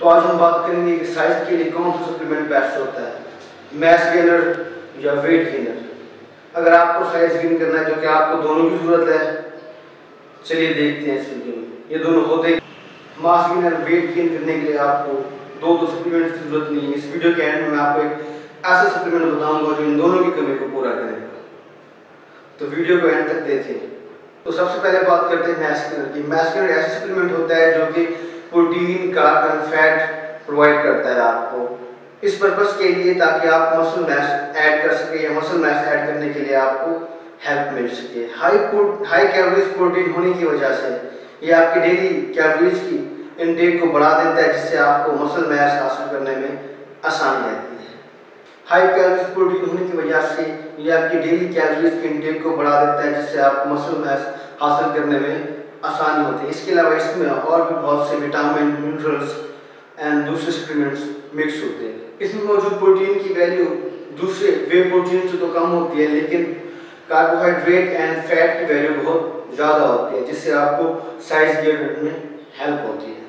तो आज हम बात करेंगे कि साइज़ के लिए कौन सा सप्लीमेंट बेस्ट होता है। मैस गेनर या वेट गेनर अगर आपको साइज़ गेन करना है, जो कि आपको दोनों की ज़रूरत है, चलिए देखते हैं इस वीडियो में। ये दोनों होते हैं। मास गेनर वेट गेन करने के लिए आपको दो दो सप्लीमेंट की ज़रूरत नहीं है। इस वीडियो के एंड में आपको एक ऐसा सप्लीमेंट बताऊँगा, जो इन दोनों की कमी को पूरा करेगा तो वीडियो को एंड तक देखें तो सबसे पहले बात करते हैं मैस्कुलर की। मैस्कुलर ऐसा सप्लीमेंट होता है, जो कि प्रोटीन, कार्बन, फैट प्रोवाइड करता है आपको। इस पर्पस के लिए ताकि आप मसल मैस ऐड कर सके या मसल मैस ऐड करने के लिए आपको हेल्प मिल सके। हाई हाई कैलोरीज प्रोटीन होने की वजह से ये आपकी डेली कैलोरीज की इनटेक को बढ़ा देता है, जिससे आपको मसल मैस हासिल करने में आसानी रहती है। हाई कैलोरीज प्रोटीन होने की वजह से ये आपकी डेली कैलोरीज की इनटेक को बढ़ा देता है, जिससे आपको मसल मैस हासिल करने में आसानी होती है। इसके अलावा इसमें और भी बहुत से विटामिन, मिनरल्स एंड दूसरे सप्लीमेंट्स मिक्स होते हैं। इसमें मौजूद प्रोटीन की वैल्यू दूसरे वे प्रोटीन से तो कम होती है, लेकिन कार्बोहाइड्रेट एंड फैट की वैल्यू बहुत ज़्यादा होती है, जिससे आपको साइज़ गेन में हेल्प होती है।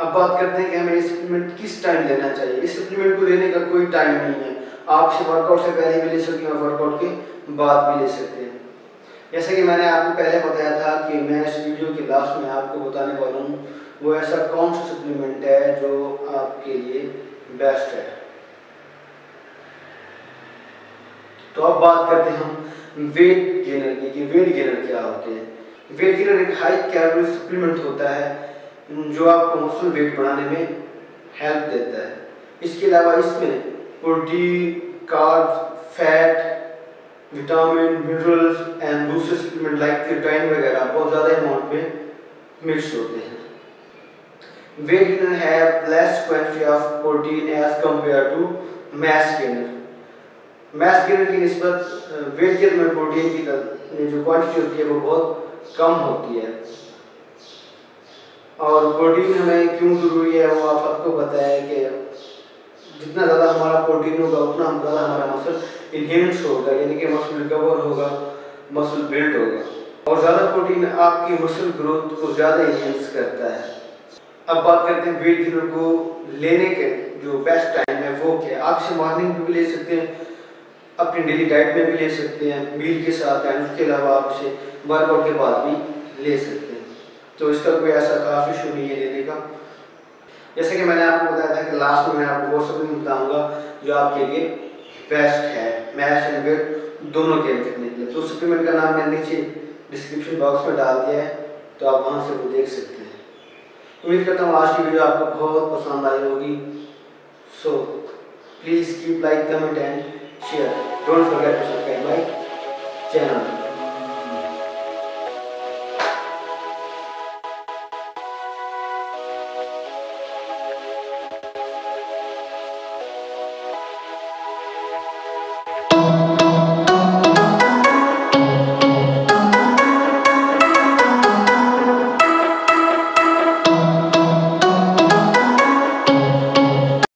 अब बात करते हैं कि हमें सप्लीमेंट किस टाइम लेना चाहिए। इस सप्लीमेंट को लेने का कोई टाइम नहीं है। आप इसे वर्कआउट से पहले भी ले सकते हैं और वर्कआउट के बाद भी ले सकते हैं। जैसे कि मैंने आपको पहले बताया था कि मैं इस वीडियो के लास्ट में आपको बताने वाला हूँ, वो ऐसा कौन सा सप्लीमेंट है जो आपके लिए बेस्ट है? तो अब बात करते हैं हम वेट गेनर की, कि वेट गेनर क्या होते हैं? वेट गेनर एक हाई कैलोरी सप्लीमेंट होता है, जो आपको मसल वेट बढ़ाने में हेल्प देता है। इसके अलावा इसमें protein carbs fat vitamin minerals and दूसरे सप्लीमेंट लाइक क्रिटाइन वगैरह बहुत ज़्यादा अमाउंट में मिक्स होते हैं। Weight gainer have less quantity of protein as compared to mass gainer mass gainer की निस्बत वेट गेनर में प्रोटीन की जो क्वांटिटी होती है वो बहुत कम होती है। और प्रोटीन हमें क्यों ज़रूरी है वो आप सबको पता है कि जितना ज़्यादा हमारा प्रोटीन होगा, उतना ज़्यादा हमारा मसल इन्हेंस होगा, यानी कि मसल रिकवर होगा मसल बिल्ड होगा। और ज़्यादा प्रोटीन आपकी मसल ग्रोथ को ज़्यादा इन्हेंस करता है। अब बात करते हैं वेट गेनर को लेने के, जो बेस्ट टाइम है, वो क्या आप इसे मॉर्निंग में भी ले सकते हैं, अपनी डेली डाइट में भी ले सकते हैं मील के साथ एंड उसके अलावा आप इसे वर्कआउट के बाद भी ले सकते हैं। तो इसका कोई ऐसा खास इशू नहीं है लेने का। जैसे कि मैंने आपको बताया था कि लास्ट में मैं आपको वो सब बताऊँगा जो आपके लिए बेस्ट है मैश एंड वेट दोनों गेम करने के लिए। तो सप्लीमेंट का नाम मैंने नीचे डिस्क्रिप्शन बॉक्स में डाल दिया है तो आप वहाँ से वो देख सकते हैं। उम्मीद करता हूँ आज की वीडियो आपको बहुत पसंद आई होगी। So please keep like comment and share don't forget